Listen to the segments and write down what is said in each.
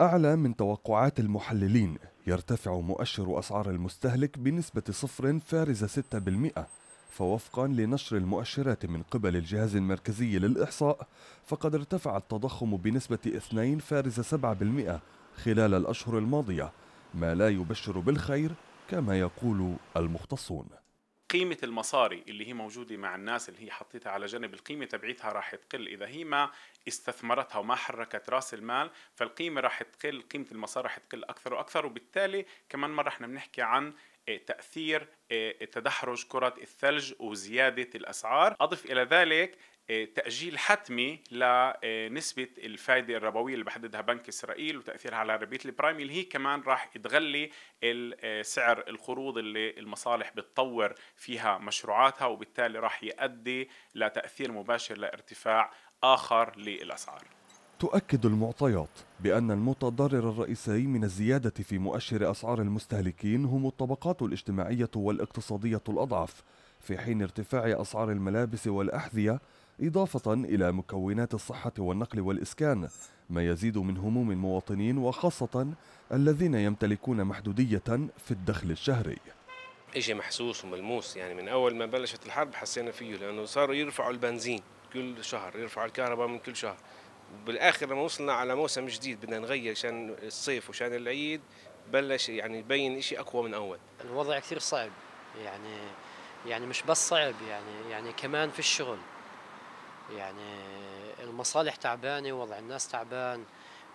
أعلى من توقعات المحللين. يرتفع مؤشر أسعار المستهلك بنسبة صفر فارزة 6% فوفقا لنشر المؤشرات من قبل الجهاز المركزي للإحصاء فقد ارتفع التضخم بنسبة 2 فارزة 7% خلال الأشهر الماضية ما لا يبشر بالخير كما يقول المختصون. قيمة المصاري اللي هي موجودة مع الناس اللي هي حطيتها على جنب القيمة تبعيتها راح تقل. إذا هي ما استثمرتها وما حركت رأس المال فالقيمة راح تقل قيمة المصاري راح تقل أكثر وأكثر. وبالتالي كمان مرة إحنا بنحكي عن تأثير تدحرج كرة الثلج وزيادة الأسعار. أضف إلى ذلك تأجيل حتمي لنسبة الفائدة الربوية اللي بحددها بنك إسرائيل وتأثيرها على ربية البرايم اللي هي كمان راح تغلي سعر القروض اللي المصالح بتطور فيها مشروعاتها وبالتالي راح يؤدي لتأثير مباشر لارتفاع آخر للأسعار. تؤكد المعطيات بأن المتضرر الرئيسي من الزيادة في مؤشر أسعار المستهلكين هم الطبقات الاجتماعية والاقتصادية الأضعف في حين ارتفاع أسعار الملابس والأحذية إضافة إلى مكونات الصحة والنقل والإسكان ما يزيد من هموم المواطنين وخاصة الذين يمتلكون محدودية في الدخل الشهري. إشي محسوس وملموس يعني من أول ما بلشت الحرب حسينا فيه لأنه صاروا يرفعوا البنزين كل شهر يرفعوا الكهرباء من كل شهر. بالآخر لما وصلنا على موسم جديد بدنا نغير عشان الصيف وشان العيد بلش يعني يبين شيء أقوى من أول. الوضع كثير صعب يعني يعني مش بس صعب يعني يعني كمان في الشغل. يعني المصالح تعبانة وضع الناس تعبان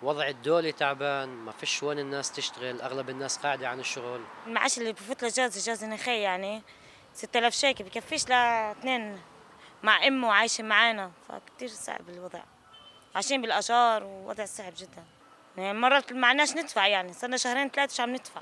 وضع الدولة تعبان ما فيش وين الناس تشتغل أغلب الناس قاعدة عن الشغل. المعاش اللي بفوت لجوز جوز نخي يعني 6000 شيكل بكفيش لاثنين مع امه عايشه معانا فكتير صعب الوضع. عايشين بالاجار ووضع صعب جدا. يعني مرات ما عندناش ندفع يعني صرنا شهرين ثلاثة مش عم ندفع.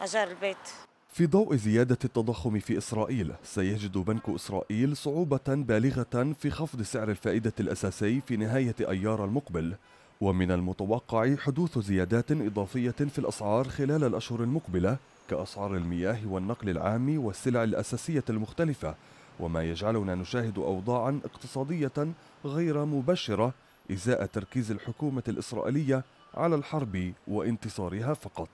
اجار البيت. في ضوء زيادة التضخم في إسرائيل سيجد بنك إسرائيل صعوبة بالغة في خفض سعر الفائدة الأساسي في نهاية أيار المقبل. ومن المتوقع حدوث زيادات إضافية في الأسعار خلال الأشهر المقبلة كأسعار المياه والنقل العام والسلع الأساسية المختلفة. وما يجعلنا نشاهد أوضاعا اقتصادية غير مبشرة إزاء تركيز الحكومة الإسرائيلية على الحرب وانتصارها فقط.